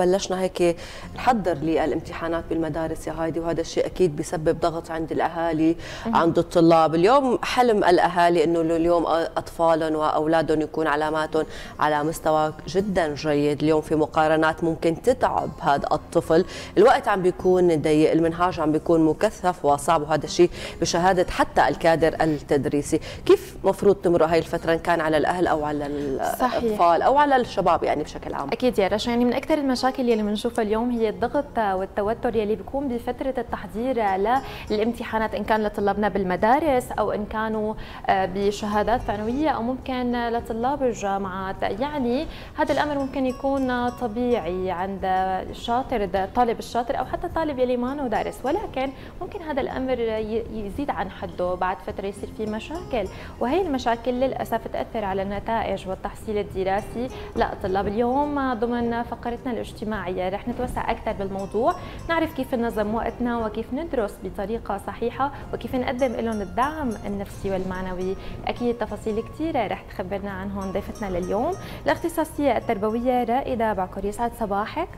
بلشنا هيك نحضر للامتحانات بالمدارس يا هايدي وهذا الشيء أكيد بيسبب ضغط عند الأهالي عند الطلاب. اليوم حلم الأهالي إنه اليوم أطفالهم وأولادهم يكون علاماتهم على مستوى جدا جيد. اليوم في مقارنات ممكن تتعب هذا الطفل. الوقت عم بيكون ضيق المنهاج عم بيكون مكثف وصعب وهذا الشيء بشهادة حتى الكادر التدريسي. كيف مفروض تمرق هاي الفترة إن كان على الأهل أو على الأطفال أو على الشباب يعني بشكل عام؟ أكيد يا رشا يعني من أكثر المشاكل يلي بنشوفها اليوم هي الضغط والتوتر يلي بيكون بفترة التحضير للامتحانات إن كان لطلابنا بالمدارس أو إن كانوا آه، بشهادات ثانوية أو ممكن لطلاب الجامعات. يعني هذا الأمر ممكن يكون طبيعي عند الشاطر الطالب الشاطر أو حتى الطالب يلي ما دارس. ولكن ممكن هذا الأمر يزيد عن حده بعد فترة يصير في مشاكل. وهي المشاكل للأسف تأثر على النتائج والتحصيل الدراسي لا طلاب اليوم ضمن فقرتنا الأجتماعية رح نتوسع أكثر بالموضوع. نعرف كيف ننظم وقتنا وكيف ندرس بطريقة صحيحة وكيف نقدم لهم الدعم النفسي والمعنوي. أكيد تفاصيل كثيره رح تخبرنا عنهم ضيفتنا لليوم. الاختصاصية التربوية رائدة بعكر يسعد صباحك.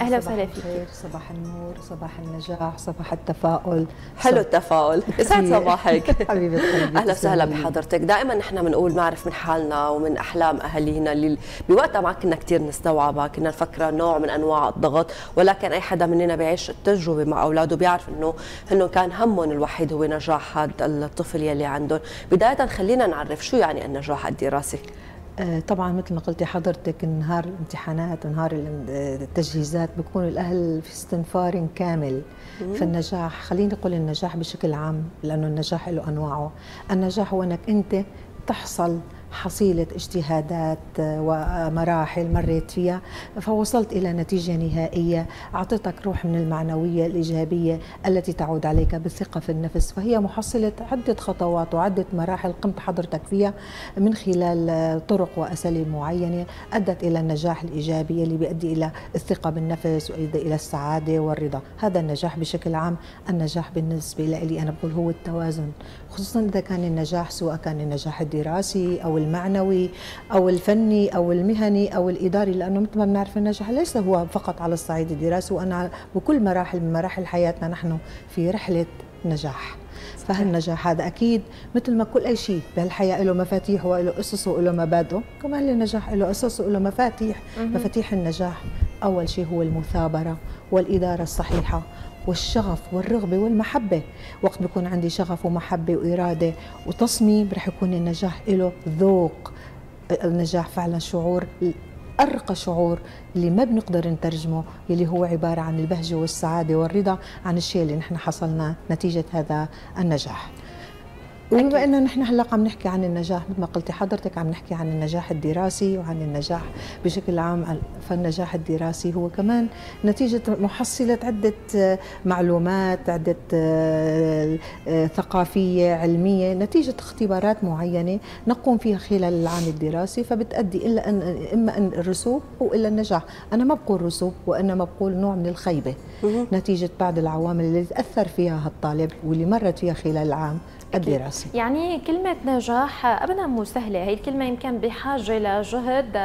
أهلا وسهلا فيك. صباح النور صباح النجاح صباح التفاؤل. حلو التفاؤل. يسعد صباحك. حبيبه قلبي أهلا وسهلا بحضرتك. دائما نحن بنقول بنعرف من حالنا ومن أحلام أهالينا. اللي بوقتها ما كنا كثير نستوعبها كنا نفكرها نوع من أنواع الضغط ولكن أي حدا مننا بيعيش التجربة مع أولاده بيعرف انه إنه كان همهم الوحيد هو نجاح هذا الطفل يلي عندهم. بداية خلينا نعرف شو يعني النجاح الدراسي. طبعا مثل ما قلتي حضرتك نهار الامتحانات ونهار التجهيزات بكون الأهل في استنفار كامل فالنجاح خليني أقول النجاح بشكل عام لأنه النجاح له أنواعه. النجاح هو إنك أنت تحصل حصيلة اجتهادات ومراحل مريت فيها فوصلت إلى نتيجة نهائية. أعطتك روح من المعنوية الإيجابية التي تعود عليك بالثقة في النفس فهي محصلة عدة خطوات وعدة مراحل قمت حضرتك فيها من خلال طرق وأساليب معينة أدت إلى النجاح الإيجابي اللي بيؤدي إلى الثقة بالنفس ويؤدي إلى السعادة والرضا. هذا النجاح بشكل عام النجاح بالنسبة لي أنا بقول هو التوازن خصوصا إذا كان النجاح سواء كان النجاح الدراسي أو المعنوي أو الفني أو المهني أو الإداري لأنه مثل ما بنعرف النجاح ليس هو فقط على الصعيد الدراسي وأنا بكل مراحل من مراحل حياتنا نحن في رحلة نجاح. فهالنجاح هذا أكيد مثل ما كل أي شيء بهالحياة له مفاتيح وله أسس وله مبادئ كمان النجاح له أسس وله مفاتيح. مفاتيح النجاح أول شيء هو المثابرة والإدارة الصحيحة. والشغف والرغبة والمحبة. وقت بيكون عندي شغف ومحبة وإرادة وتصميم رح يكون النجاح له ذوق. النجاح فعلا شعور أرقى شعور اللي ما بنقدر نترجمه اللي هو عبارة عن البهجة والسعادة والرضا عن الشيء اللي نحن حصلنا نتيجة هذا النجاح. وبما ان نحن هلأ عم نحكي عن النجاح مثل ما قلتي حضرتك عم نحكي عن النجاح الدراسي وعن النجاح بشكل عام فالنجاح الدراسي هو كمان نتيجة محصلة عدة معلومات عدة آه، آه، ثقافية علمية نتيجة اختبارات معينة نقوم فيها خلال العام الدراسي فبتؤدي إلا أن إما أن الرسوب أو إلا النجاح. أنا ما بقول رسوب وإنما بقول نوع من الخيبة. نتيجة بعض العوامل اللي تأثر فيها هالطالب واللي مرت فيها خلال العام. الدراسي يعني كلمة نجاح أبدا مو سهلة هي الكلمة يمكن بحاجة لجهد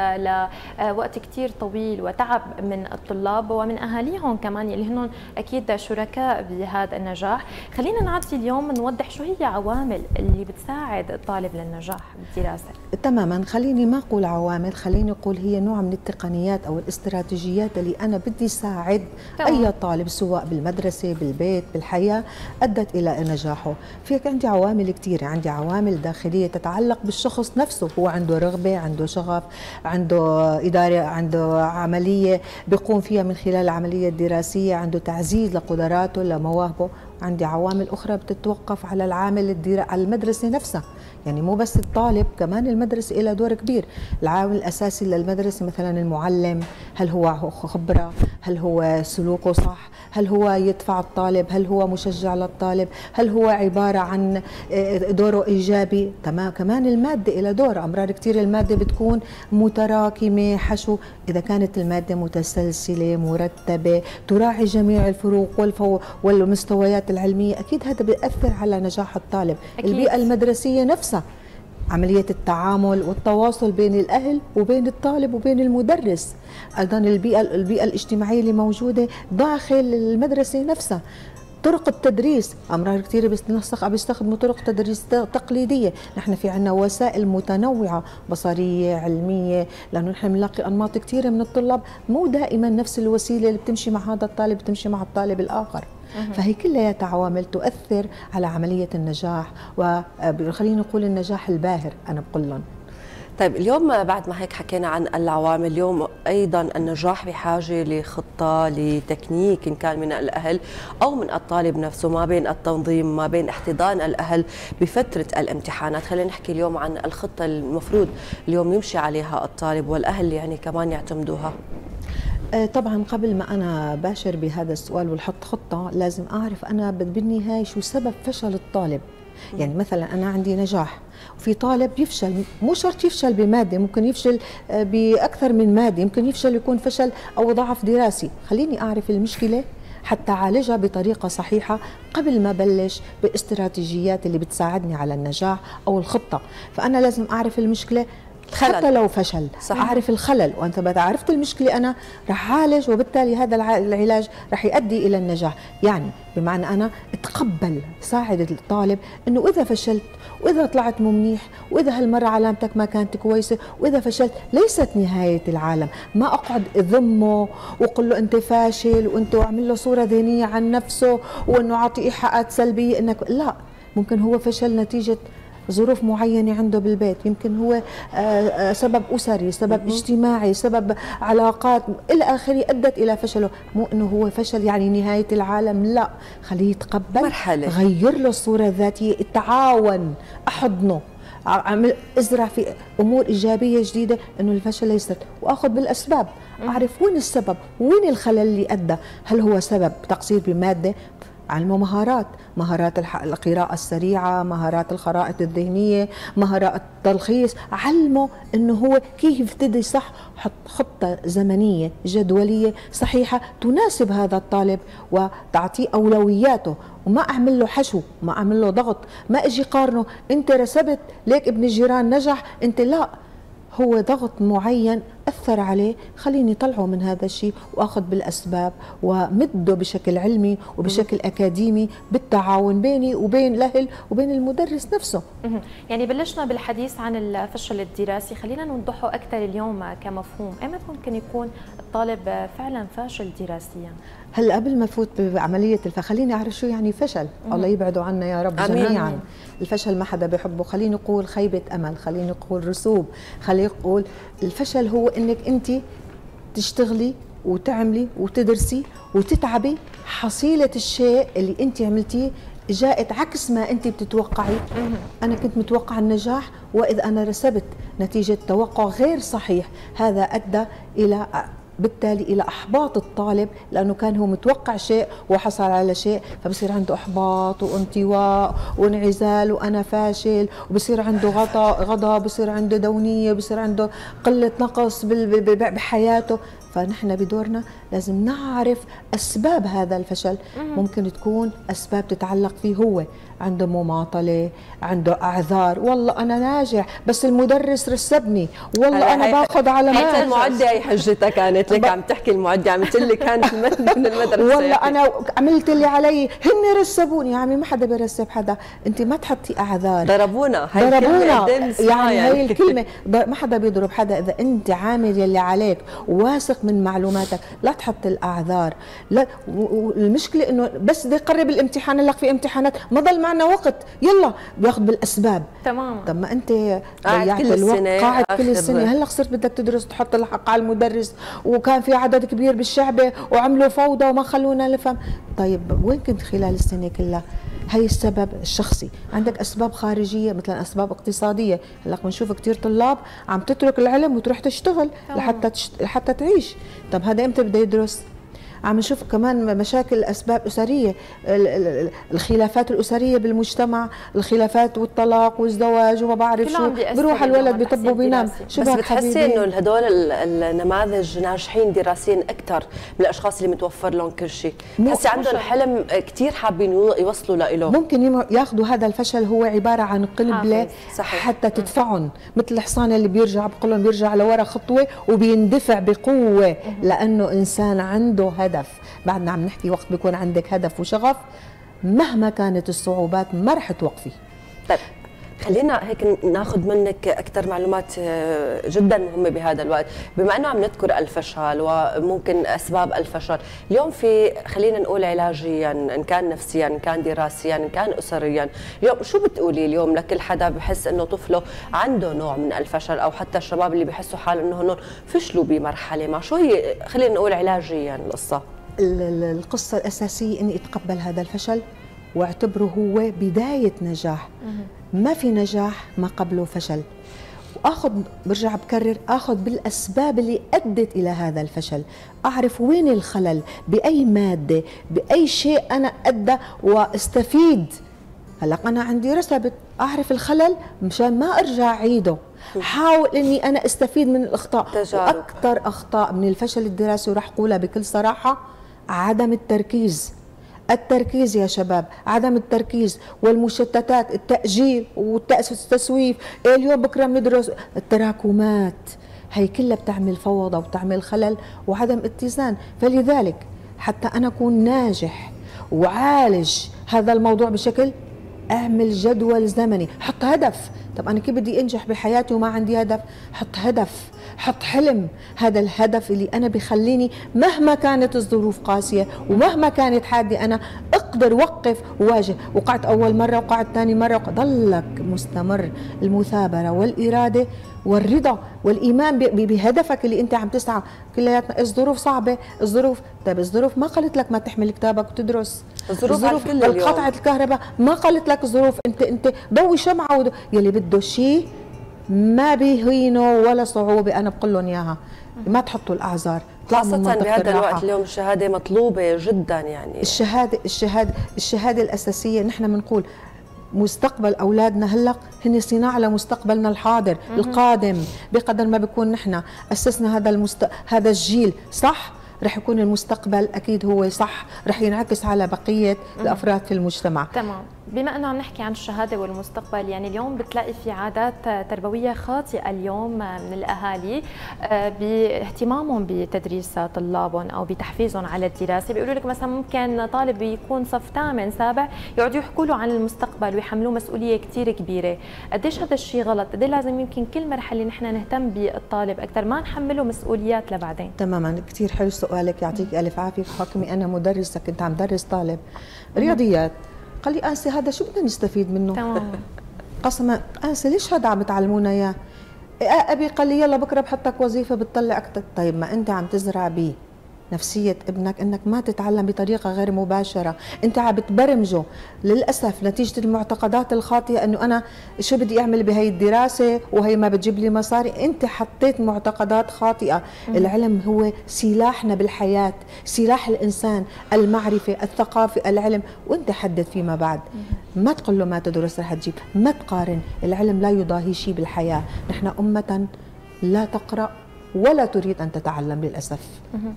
لوقت كتير طويل وتعب من الطلاب ومن أهاليهم كمان اللي هن أكيد شركاء بهذا النجاح. خلينا نعطي اليوم نوضح شو هي عوامل اللي بتساعد الطالب للنجاح بالدراسة. تماما. خليني ما أقول عوامل خليني أقول هي نوع من التقنيات أو الاستراتيجيات اللي أنا بدي ساعد أي طالب سواء بالمدرسة بالبيت بالحياة أدت إلى نجاحه. فيك عندي عوامل كثيرة عندي عوامل داخلية تتعلق بالشخص نفسه. هو عنده رغبة عنده شغف عنده إدارة عنده عملية بيقوم فيها من خلال العملية الدراسية عنده تعزيز لقدراته لمواهبه. عندي عوامل أخرى بتتوقف على العامل على المدرسة نفسها. يعني مو بس الطالب كمان المدرسة لها دور كبير. العامل الأساسي للمدرسة مثلا المعلم هل هو خبرة هل هو سلوكه صح هل هو يدفع الطالب هل هو مشجع للطالب هل هو عبارة عن آه، دوره إيجابي. تمام. كمان المادة لها دور. أمرار كثير المادة بتكون متراكمة حشو. إذا كانت المادة متسلسلة مرتبة تراعي جميع الفروق والمستويات العلمية أكيد هذا بيأثر على نجاح الطالب. أكيد. البيئة المدرسية نفسها عملية التعامل والتواصل بين الأهل وبين الطالب وبين المدرس. أيضا البيئة, البيئة الاجتماعية اللي موجودة داخل المدرسة نفسها. طرق التدريس أمرار بيستنسخ بيستخدموا طرق تدريس تقليدية. نحن في عندنا وسائل متنوعة بصرية علمية لأنه نحن بنلاقي أنماط كثيره من الطلاب مو دائما نفس الوسيلة اللي بتمشي مع هذا الطالب بتمشي مع الطالب الآخر. فهي كلها عوامل تؤثر على عملية النجاح وخلينا نقول النجاح الباهر أنا بقول لهم. طيب اليوم بعد ما هيك حكينا عن العوامل اليوم أيضا النجاح بحاجة لخطة لتكنيك إن كان من الأهل أو من الطالب نفسه ما بين التنظيم ما بين احتضان الأهل بفترة الامتحانات. خلينا نحكي اليوم عن الخطة المفروض اليوم يمشي عليها الطالب والأهل يعني كمان يعتمدوها. آه، طبعا قبل ما أنا باشر بهذا السؤال والحط خطة لازم أعرف أنا بالنهاية شو سبب فشل الطالب. يعني مثلا أنا عندي نجاح وفي طالب يفشل مو شرط يفشل بمادة ممكن يفشل آه، بأكثر من مادة يمكن يفشل يكون فشل أو ضعف دراسي. خليني أعرف المشكلة حتى أعالجها بطريقة صحيحة قبل ما بلش باستراتيجيات اللي بتساعدني على النجاح أو الخطة. فأنا لازم أعرف المشكلة خلل. حتى لو فشل صح. أعرف الخلل وأنت اذا عرفت المشكلة أنا رح أعالج وبالتالي هذا العلاج رح يؤدي إلى النجاح يعني بمعنى أنا أتقبل ساعد الطالب إنه إذا فشلت وإذا طلعت مو منيح وإذا هالمرة علامتك ما كانت كويسة وإذا فشلت ليست نهاية العالم ما أقعد أذمه وأقول له أنت فاشل وأنت أعمل له صورة ذهنية عن نفسه وأنه اعطي ايحاءات سلبية انك لا ممكن هو فشل نتيجة ظروف معينة عنده بالبيت. يمكن هو آه، آه، سبب أسري سبب اجتماعي سبب علاقات إلى آخره أدت إلى فشله. مو أنه هو فشل يعني نهاية العالم لا. خليه يتقبل مرحلة. غير له الصورة الذاتية التعاون أحضنه. أعمل إزرع في أمور إيجابية جديدة إنه الفشل ليست وآخذ بالأسباب. أعرف وين السبب؟ وين الخلل اللي أدى؟ هل هو سبب تقصير بمادة؟ علمه مهارات. مهارات القراءة السريعة مهارات الخرائط الذهنية مهارات التلخيص. علمه أنه هو كيف يبتدي صح حط خطة زمنية جدولية صحيحة تناسب هذا الطالب وتعطيه أولوياته. وما أعمل له حشو ما أعمل له ضغط ما أجي قارنه. أنت رسبت ليك ابن الجيران نجح أنت لا. هو ضغط معين أثر عليه. خليني طلعه من هذا الشيء وأخذ بالأسباب ومده بشكل علمي وبشكل أكاديمي بالتعاون بيني وبين الأهل وبين المدرس نفسه. يعني بلشنا بالحديث عن الفشل الدراسي. خلينا نوضحه أكثر اليوم كمفهوم. ايمتى ممكن يكون الطالب فعلا فاشل دراسيا؟ هلا قبل ما فوت بعملية فخليني أعرف شو يعني فشل؟ الله يبعده عنا يا رب أمين. جميعا. الفشل ما حدا بيحبه خليني نقول خيبة أمل خليني نقول رسوب خليني نقول الفشل هو إنك أنت تشتغلي وتعملي وتدرسي وتتعبي حصيلة الشيء اللي أنت عملتيه جاءت عكس ما أنت بتتوقعي. أنا كنت متوقع النجاح وإذا أنا رسبت نتيجة توقع غير صحيح. هذا أدى إلى بالتالي إلى أحباط الطالب لأنه كان هو متوقع شيء وحصل على شيء فبصير عنده أحباط وانطواء وانعزال وأنا فاشل وبصير عنده غضب غضب بصير عنده دونية بصير عنده قلة نقص بحياته. فنحن بدورنا لازم نعرف أسباب هذا الفشل. ممكن تكون أسباب تتعلق فيه هو. عنده مماطلة عنده أعذار. والله أنا ناجح بس المدرس رسبني. والله أنا باخذ علامات هي المعدة هي حجتها كانت. لك عم تحكي المعدة عم تقول لي كانت من المدرسة. والله أنا عملت اللي علي. هن رسبوني. يا عمي ما حدا بيرسب حدا. أنت ما تحطي أعذار. ضربونا. هي ضربونا. يعني هي الكلمة. ما حدا بيضرب حدا. إذا أنت عامل يلي عليك واثق من معلوماتك لا تحط الأعذار. لا المشكلة إنه بس بده يقرب الامتحان هلا في امتحانات ما ضل معنا وقت. يلا بياخذ بالأسباب. تمام طب ما أنت ضيعت الوقت قاعد كل السنة. هلأ صرت بدك تدرس تحط الحق على المدرس وكان في عدد كبير بالشعبة وعملوا فوضى وما خلونا نفهم. طيب وين كنت خلال السنة كلها؟ هي السبب الشخصي. عندك أسباب خارجية مثلا أسباب اقتصادية. هلأ بنشوف كثير طلاب عم تترك العلم وتروح تشتغل لحتى تشت... لحتى تعيش. طب هذا إمتى بده يدرس؟ عم نشوف كمان مشاكل أسباب أسرية. الخلافات الأسرية بالمجتمع الخلافات والطلاق والزواج وما بعرف شو. بروح الولد بيطب وبينام شو بس بتحسي إنه هدول النماذج ناجحين دراسيا أكثر من الاشخاص اللي متوفر لهم كل شيء. بتحسي عندهم حلم كثير حابين يوصلوا له ممكن ياخذوا هذا الفشل هو عبارة عن قلبله حتى تدفعهم. مثل الحصان اللي بيرجع بقول لهم بيرجع لورا خطوة وبيندفع بقوة. لأنه إنسان عنده هدف. بعدنا عم نحكي وقت بيكون عندك هدف وشغف مهما كانت الصعوبات ما رح توقفي. طيب. خلينا هيك ناخذ منك أكثر معلومات آه، جدا مهمة بهذا الوقت. بما إنه عم نذكر الفشل وممكن أسباب الفشل اليوم في خلينا نقول علاجيا إن كان نفسيا إن كان دراسيا إن كان اسريا اليوم شو بتقولي اليوم لكل حدا بحس إنه طفله عنده نوع من الفشل أو حتى الشباب اللي بحسوا حالهم إنه هنون فشلوا بمرحلة ما؟ شو هي خلينا نقول علاجيا القصة؟ القصة الأساسية إني أتقبل هذا الفشل وأعتبره هو بداية نجاح. ما في نجاح ما قبله فشل. وآخذ برجع بكرر آخذ بالأسباب اللي أدت إلى هذا الفشل. أعرف وين الخلل؟ بأي مادة؟ بأي شيء أنا أدى وأستفيد؟ هلا أنا عندي رسبت أعرف الخلل مشان ما أرجع أعيده. حاول إني أنا أستفيد من الأخطاء. تجارب. وأكثر أخطاء من الفشل الدراسي وراح أقولها بكل صراحة عدم التركيز. التركيز يا شباب عدم التركيز والمشتتات التأجيل والتسويف. إيه اليوم بكرة بندرس؟ التراكمات. هي كلها بتعمل فوضى وبتعمل خلل وعدم اتزان. فلذلك حتى أنا أكون ناجح وعالج هذا الموضوع بشكل أعمل جدول زمني. حط هدف. طب أنا كيف بدي أنجح بحياتي وما عندي هدف؟ حط هدف حط حلم. هذا الهدف اللي أنا بخليني مهما كانت الظروف قاسية ومهما كانت حادة أنا أقدر وقف وواجه. وقعت أول مرة وقعت ثاني مرة ضلك مستمر. المثابرة والإرادة والرضا والإيمان بهدفك اللي أنت عم تسعى. كلياتنا الظروف صعبة الظروف طيب الظروف ما قالت لك ما تحمل كتابك وتدرس. الظروف, الظروف قطعه الكهرباء. ما قالت لك الظروف انت أنت ضوي شمعة يلي بده شيء ما بيهينه ولا صعوبة. أنا بقول لهم إياها ما تحطوا الأعذار خاصة بهذا الوقت اليوم الشهادة مطلوبة جدا يعني. الشهادة الشهادة الشهادة الأساسية نحن بنقول مستقبل أولادنا هلأ هن صناعة لمستقبلنا الحاضر. القادم. بقدر ما بيكون نحن أسسنا هذا المست... هذا الجيل صح؟ رح يكون المستقبل أكيد هو صح رح ينعكس على بقية الأفراد في المجتمع. تمام. بما انه عم نحكي عن الشهادة والمستقبل يعني اليوم بتلاقي في عادات تربوية خاطئة اليوم من الأهالي آه، باهتمامهم بتدريس طلابهم أو بتحفيزهم على الدراسة. بيقولوا لك مثلا ممكن طالب يكون صف ثامن سابع يقعدوا يحكوا له عن المستقبل ويحملوه مسؤولية كثير كبيرة. قديش هذا الشيء غلط؟ قد لازم يمكن كل مرحلة نحن نهتم بالطالب أكثر ما نحمله مسؤوليات لبعدين؟ تماما. كثير حلو سؤالك يعطيك ألف عافية. حكمي أنا مدرسه كنت عم درس طالب. رياضيات. قال لي انسه هذا شو بدنا نستفيد منه؟ تمام. قسما انسه ليش هذا عم تعلمونا إياه؟ أبي قال لي يلا بكرة بحطك وظيفة بتطلع أكثر طيب ما أنت عم تزرع بيه. نفسية ابنك إنك ما تتعلم بطريقة غير مباشرة. أنت عم بتبرمجه. للأسف نتيجة المعتقدات الخاطئة إنه أنا شو بدي أعمل بهي الدراسة وهي ما بتجيب لي مصاري. أنت حطيت معتقدات خاطئة. مم. العلم هو سلاحنا بالحياة سلاح الإنسان المعرفة الثقافة العلم. وأنت حدد فيما بعد. مم. ما تقول له ما تدرس رح تجيب. ما تقارن. العلم لا يضاهي شيء بالحياة. نحن أمة لا تقرأ ولا تريد أن تتعلم للأسف. مم.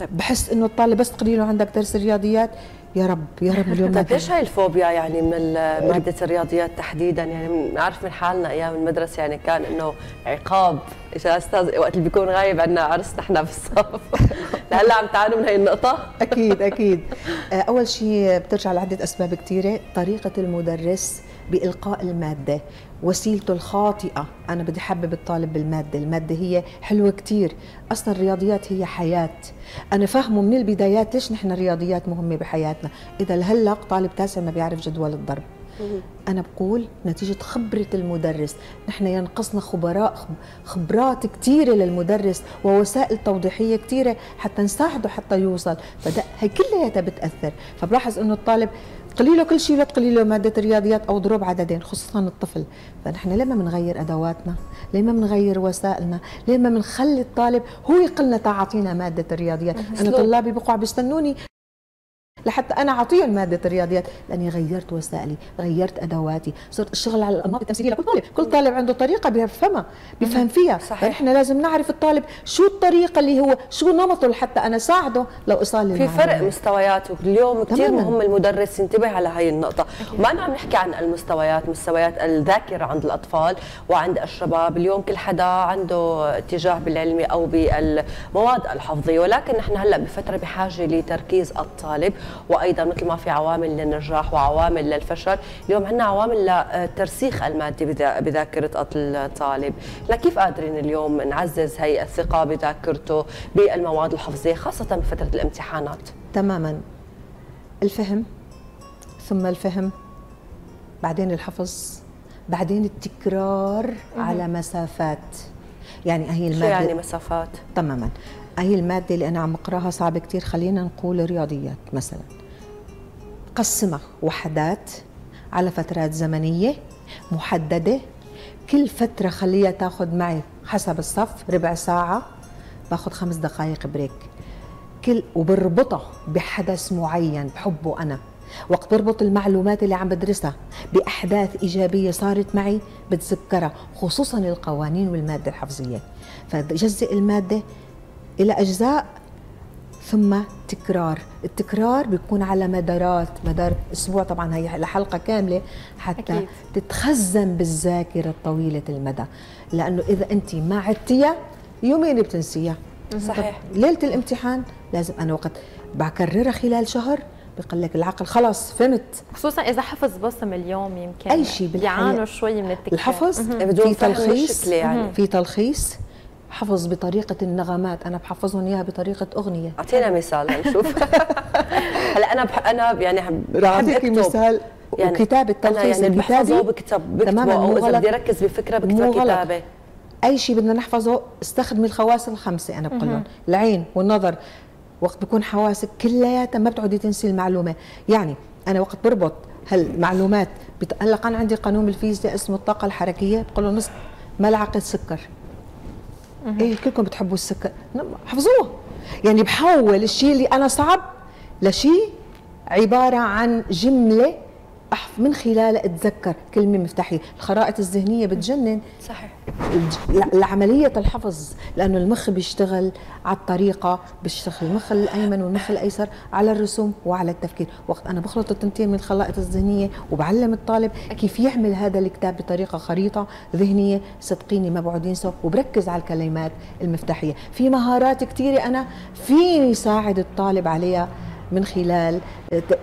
طيب بحس إنه الطالب بس تقولي له عندك درس الرياضيات يا رب يا رب اليوم طيب ليش هاي الفوبيا يعني من مادة الرياضيات تحديدا؟ يعني بنعرف من حالنا أيام المدرسة يعني كان إنه عقاب. إيش أستاذ وقت اللي بيكون غايب عنا عرس نحن بالصف. لهلأ عم تعانوا من هي النقطة. أكيد أكيد. أول شيء بترجع لعدة أسباب كثيره طريقة المدرس بإلقاء المادة. وسيلته الخاطئة أنا بدي حبب الطالب بالمادة. المادة هي حلوة كتير. أصلا الرياضيات هي حياة. أنا فاهمه من البدايات ليش نحن الرياضيات مهمة بحياتنا. إذا هلق طالب تاسع ما بيعرف جدول الضرب. أنا بقول نتيجة خبرة المدرس. نحن ينقصنا خبراء خبرات كثيره للمدرس ووسائل توضيحية كثيره حتى نساعده حتى يوصل. فده هي كلياتها بتأثر. فبلاحظ إنه الطالب تقولي له كل شيء لا تقولي له مادة الرياضيات أو ضروب عددين خصوصا الطفل. فنحن لما بنغير أدواتنا لما بنغير وسائلنا لما بنخلي الطالب هو يقلنا تعاطينا مادة الرياضيات. أنا طلابي بقعوا بيستنوني لحتى أنا اعطيهم ماده الرياضيات. لأني غيرت وسائلي غيرت أدواتي صرت أشتغل على الأنماط التمثيلية لكل طالب. كل طالب عنده طريقة بيفهمها بيفهم فيها. صحيح. إحنا لازم نعرف الطالب شو الطريقة اللي هو شو نمطه لحتى أنا ساعده لو إيصال في فرق مستويات اليوم كثير مهم المدرس ينتبه على هاي النقطة. وما عم نحكي عن المستويات مستويات الذاكرة عند الأطفال وعند الشباب. اليوم كل حدا عنده اتجاه بالعلمي أو بالمواد الحفظية. ولكن نحن هلأ بفترة بحاجة لتركيز الطالب. وأيضا مثل ما في عوامل للنجاح وعوامل للفشل اليوم عندنا عوامل لترسيخ المادة بذاكرة الطالب كيف قادرين اليوم نعزز هي الثقة بذاكرته بالمواد الحفظية خاصة بفتره الامتحانات؟ تماما. الفهم ثم الفهم بعدين الحفظ بعدين التكرار على مسافات. يعني هي الماده شو يعني مسافات؟ تماما. هي المادة اللي أنا عم أقراها صعبة كتير. خلينا نقول رياضيات مثلا. قسمها وحدات على فترات زمنية محددة. كل فترة خليها تاخذ معي حسب الصف ربع ساعة باخذ خمس دقائق بريك. كل وبربطها بحدث معين بحبه أنا. وقت بربط المعلومات اللي عم بدرسها بأحداث إيجابية صارت معي بتذكرها خصوصا القوانين والمادة الحفظية. فجزء المادة إلى أجزاء ثم تكرار. التكرار بيكون على مدارات مدار أسبوع طبعا هي لحلقة كاملة حتى أكيد. تتخزن بالذاكرة طويلة المدى. لأنه إذا انت ما عدتيها يومين بتنسيها. صحيح. ليلة الامتحان لازم أنا وقت بكررها خلال شهر بقول لك العقل. خلاص فهمت؟ خصوصا إذا حفظ بصم اليوم يمكن أي شيء يعانوا شوي من التكرار. الحفظ؟ في تلخيص؟ يعني. في تلخيص؟ حفظ بطريقة النغمات. أنا بحفظهم إياها بطريقة أغنية. أعطينا مثال نشوف هلا أنا بح أنا يعني بحب أكتب. مثال. يعني وكتابة تلخيص يعني بحفظه بكتب بكتبه أو إذا بدي أركز بفكرة بكتبة كتابة. أي شيء بدنا نحفظه استخدمي الخواص الخمسة أنا بقول لهم. العين والنظر. وقت بكون حواسك كلياتها ما بتعودي تنسي المعلومة. يعني أنا وقت بربط هالمعلومات هلا كان عندي قانون بالفيزياء اسمه الطاقة الحركية بقول له نص ملعقة سكر. إيه كلكم بتحبوا السكر. حفظوه. يعني بحول الشيء اللي أنا صعب لشيء عبارة عن جملة من خلالها أتذكر كلمة مفتاحية. الخرائط الذهنية بتجنن. صحيح. لعمليه الحفظ لأنه المخ بيشتغل على الطريقة بيشتغل المخ الأيمن والمخ الأيسر على الرسوم وعلى التفكير. وقت أنا بخلط التنتين من الخرائط الذهنية وبعلم الطالب كيف يعمل هذا الكتاب بطريقة خريطة ذهنية صدقيني ما بقعد ينسى وبركز على الكلمات المفتاحية. في مهارات كثيره أنا فيني ساعد الطالب عليها. من خلال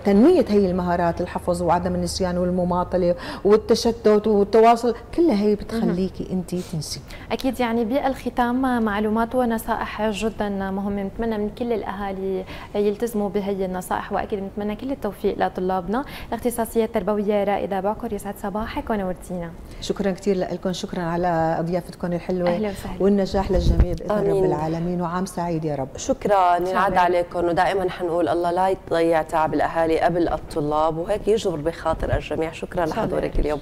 تنمية هي المهارات الحفظ وعدم النسيان والمماطلة والتشتت والتواصل كلها هي بتخليكي أنت تنسي. أكيد يعني بالختام معلومات ونصائح جدا مهمة نتمنى من كل الأهالي يلتزموا بهي النصائح وأكيد نتمنى كل التوفيق لطلابنا. الاختصاصية التربوية رائدة بعكر يسعد صباحك ونورتينا. شكرا كثير لكم شكرا على ضيافتكم الحلوة أهلا وسهلا. والنجاح للجميع بإذن رب العالمين وعام سعيد يا رب. شكرا ينعاد عليكم ودائما حنقول الله لا يضيع تعب الأهالي قبل الطلاب وهيك يجبر بخاطر الجميع. شكرا لحضورك اليوم.